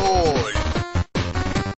Lord.